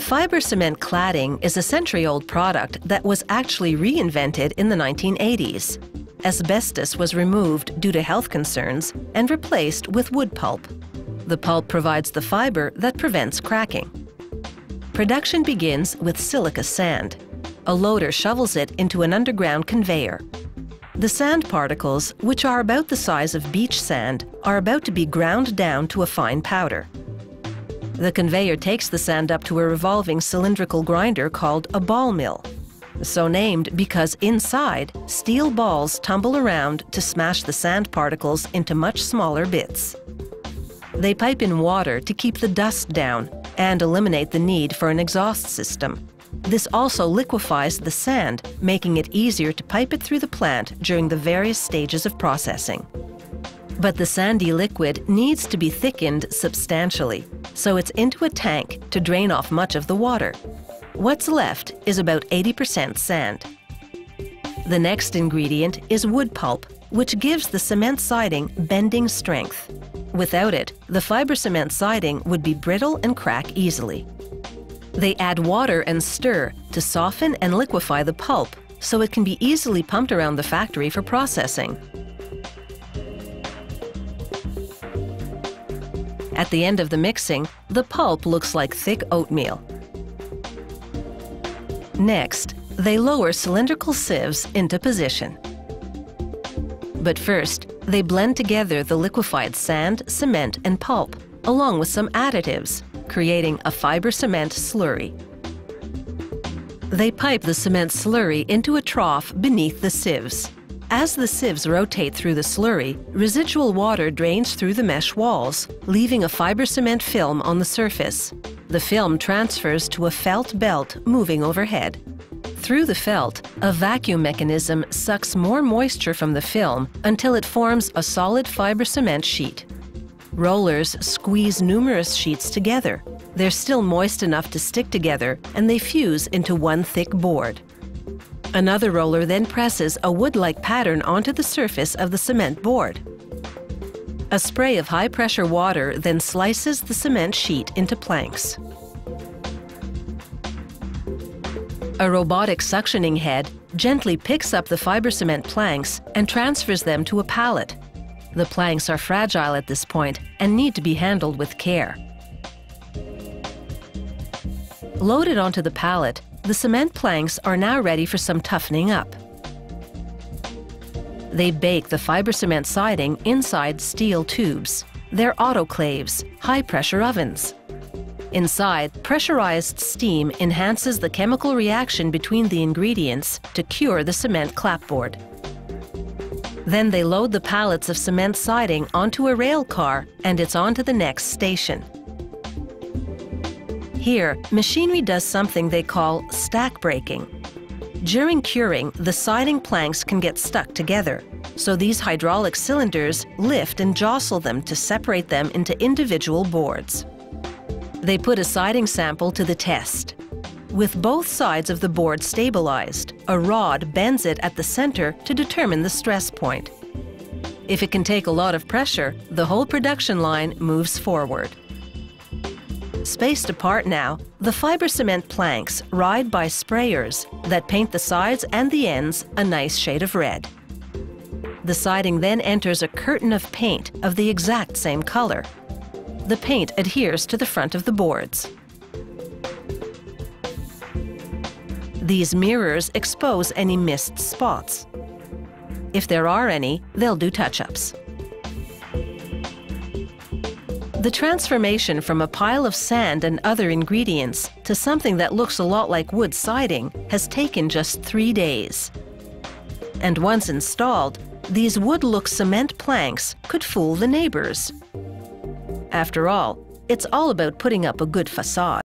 Fiber cement cladding is a century-old product that was actually reinvented in the 1980s. Asbestos was removed due to health concerns and replaced with wood pulp. The pulp provides the fiber that prevents cracking. Production begins with silica sand. A loader shovels it into an underground conveyor. The sand particles, which are about the size of beach sand, are about to be ground down to a fine powder. The conveyor takes the sand up to a revolving cylindrical grinder called a ball mill. So named because inside, steel balls tumble around to smash the sand particles into much smaller bits. They pipe in water to keep the dust down and eliminate the need for an exhaust system. This also liquefies the sand, making it easier to pipe it through the plant during the various stages of processing. But the sandy liquid needs to be thickened substantially, so it's into a tank to drain off much of the water. What's left is about 80% sand. The next ingredient is wood pulp, which gives the cement siding bending strength. Without it, the fiber cement siding would be brittle and crack easily. They add water and stir to soften and liquefy the pulp so it can be easily pumped around the factory for processing. At the end of the mixing, the pulp looks like thick oatmeal. Next, they lower cylindrical sieves into position. But first, they blend together the liquefied sand, cement, and pulp, along with some additives, creating a fiber cement slurry. They pipe the cement slurry into a trough beneath the sieves. As the sieves rotate through the slurry, residual water drains through the mesh walls, leaving a fiber cement film on the surface. The film transfers to a felt belt moving overhead. Through the felt, a vacuum mechanism sucks more moisture from the film until it forms a solid fiber cement sheet. Rollers squeeze numerous sheets together. They're still moist enough to stick together and they fuse into one thick board. Another roller then presses a wood-like pattern onto the surface of the cement board. A spray of high-pressure water then slices the cement sheet into planks. A robotic suctioning head gently picks up the fiber cement planks and transfers them to a pallet. The planks are fragile at this point and need to be handled with care. Loaded onto the pallet, the cement planks are now ready for some toughening up. They bake the fiber cement siding inside steel tubes. They're autoclaves, high-pressure ovens. Inside, pressurized steam enhances the chemical reaction between the ingredients to cure the cement clapboard. Then they load the pallets of cement siding onto a rail car and it's on to the next station. Here, machinery does something they call stack breaking. During curing, the siding planks can get stuck together, so these hydraulic cylinders lift and jostle them to separate them into individual boards. They put a siding sample to the test. With both sides of the board stabilized, a rod bends it at the center to determine the stress point. If it can take a lot of pressure, the whole production line moves forward. Spaced apart now, the fiber cement planks ride by sprayers that paint the sides and the ends a nice shade of red. The siding then enters a curtain of paint of the exact same color. The paint adheres to the front of the boards. These mirrors expose any missed spots. If there are any, they'll do touch-ups. The transformation from a pile of sand and other ingredients to something that looks a lot like wood siding has taken just three days. And once installed, these wood-look cement planks could fool the neighbors. After all, it's all about putting up a good facade.